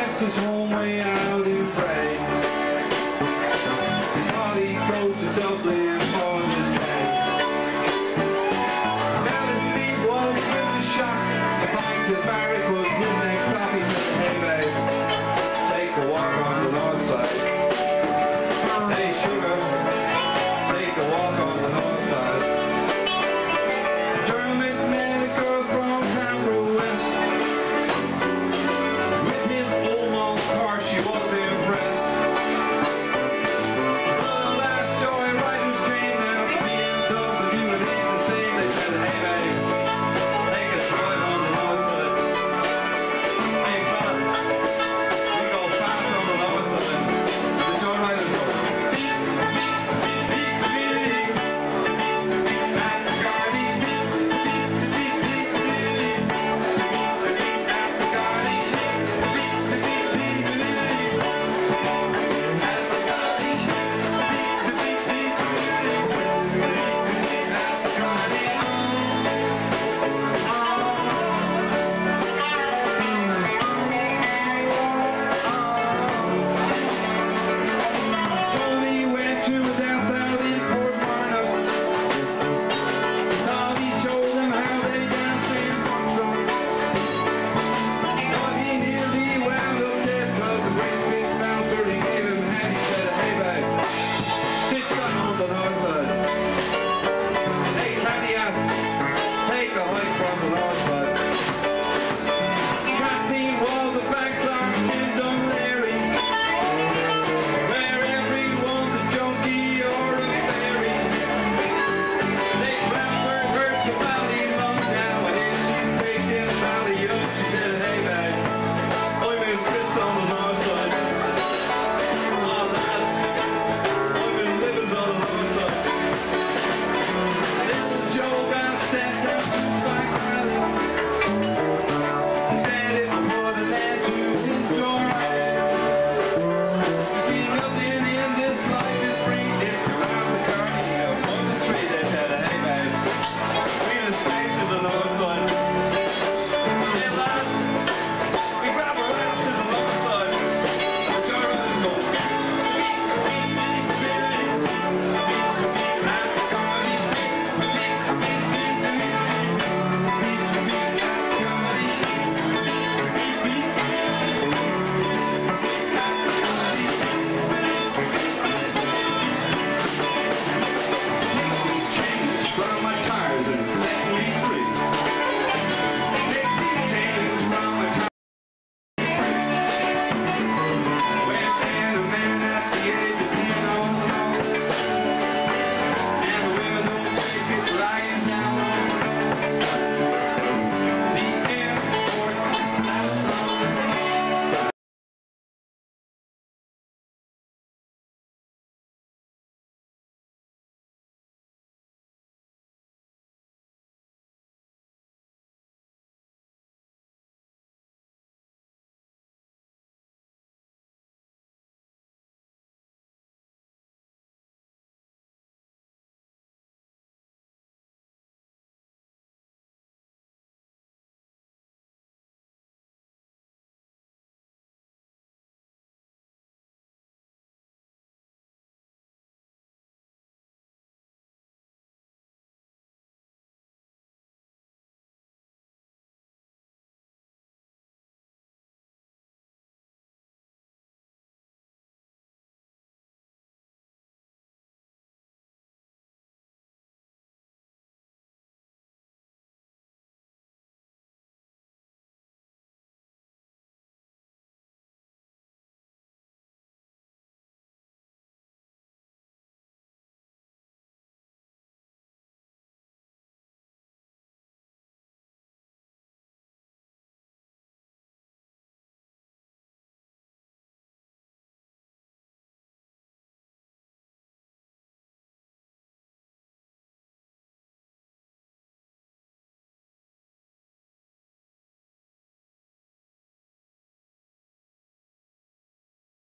left his home way out on the wrong side.